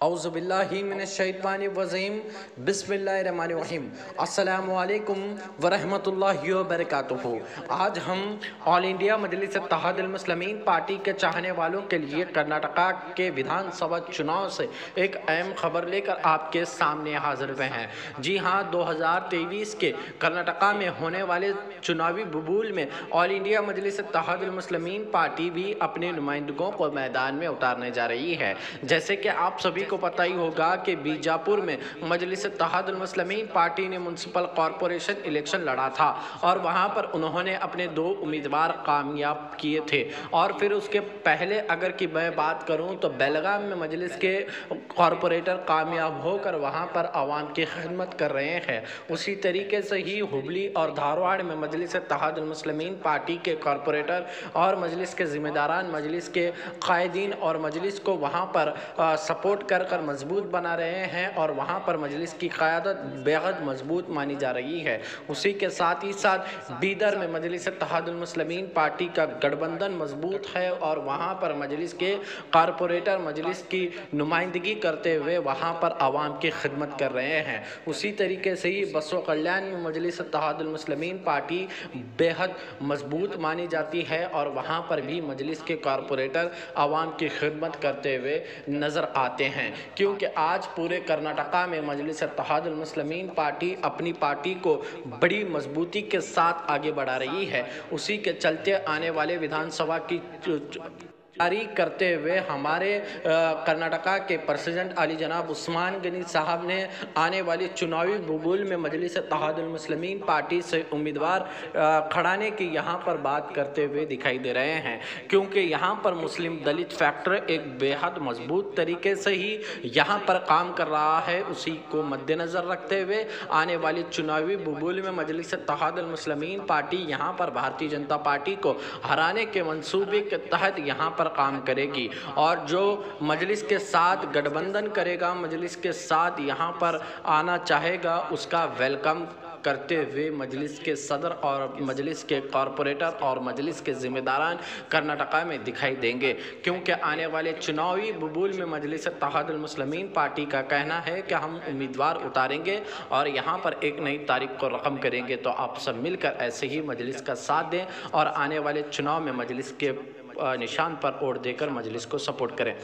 अउज़बिल्लिमिनशैतानिर्रजीम बिस्मिल्लाहिर्रहमानिर्रहीम अस्सलाम वालेकुम वरहमतुल्लाहि वबरकातुहू आज हम all India Majlis Ittehadul Muslimeen party के चाहने वालों के लिए कर्नाटका के विधानसभा चुनाव से एक अहम खबर लेकर आपके सामने हाजिर हुए हैं। जी हाँ 2023 के कर्नाटका में होने वाले चुनावी बबूल में all India Majlis Ittehadul Muslimeen party भी अपने नुमाइंदों को मैदान में उतारने जा रही है। जैसे कि आप सभी को पता ही होगा कि बीजापुर में मजलिस तहादुलमसलमीन पार्टी ने म्यूनसिपल कॉरपोरेशन इलेक्शन लड़ा था और वहाँ पर उन्होंने अपने दो उम्मीदवार कामयाब किए थे। और फिर उसके पहले अगर की मैं बात करूँ तो बेलगाम में मजलिस के कॉरपोरेटर कामयाब होकर वहाँ पर आवाम की खदमत कर रहे हैं। उसी तरीके से ही हुबली और धारवाड़ में मजलिस तहादुलमसलमीन पार्टी के कॉरपोरेटर और मजलिस के ज़िम्मेदारान, मजलिस के कायदीन और मजलिस को वहाँ पर सपोर्ट कर कर कर मज़बूत बना रहे हैं और वहाँ पर मजलिस की क़्यादत बेहद मज़बूत मानी जा रही है। उसी के साथ ही साथ बीदर में मजलिस तहादुलमसलमीन पार्टी का गठबंधन मज़बूत है और वहाँ पर मजलिस के कॉरपोरेटर मजलिस की नुमाइंदगी करते हुए वहाँ पर आवाम की खिदमत कर रहे हैं। उसी तरीके से ही बसो कल्याण में मजलिस तहादुलमसलमीन पार्टी बेहद मज़बूत मानी जाती है और वहाँ पर भी मजलिस के कॉरपोरेटर आवाम की खिदमत करते हुए नज़र आते हैं। क्योंकि आज पूरे कर्नाटका में मजलिस तहादुलमसलमीन पार्टी अपनी पार्टी को बड़ी मजबूती के साथ आगे बढ़ा रही है। उसी के चलते आने वाले विधानसभा की जारी करते हुए हमारे कर्नाटका के प्रेसिडेंट अली जनाब उस्मान गनी साहब ने आने वाली चुनावी बबूल में मजलिस तहादुलमसलमीन पार्टी से उम्मीदवार खड़ाने की यहाँ पर बात करते हुए दिखाई दे रहे हैं। क्योंकि यहाँ पर मुस्लिम दलित फैक्टर एक बेहद मज़बूत तरीके से ही यहाँ पर काम कर रहा है, उसी को मद्देनज़र रखते हुए आने वाली चुनावी बबूल में मजलिस तहादुलमसलमीन पार्टी यहाँ पर भारतीय जनता पार्टी को हराने के मनसूबे के तहत यहाँ पर पर काम करेगी। और जो मजलिस के साथ गठबंधन करेगा, मजलिस के साथ यहाँ पर आना चाहेगा, उसका वेलकम करते हुए मजलिस के सदर और मजलिस के कॉरपोरेटर और मजलिस के ज़िम्मेदारान कर्नाटका में दिखाई देंगे। क्योंकि आने वाले चुनावी बबूल में मजलिस तहादुलमसलमीन पार्टी का कहना है कि हम उम्मीदवार उतारेंगे और यहाँ पर एक नई तारीख को रकम करेंगे। तो आप सब मिलकर ऐसे ही मजलिस का साथ दें और आने वाले चुनाव में मजलिस के निशान पर वोट देकर मजलिस को सपोर्ट करें।